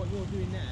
what you're doing there.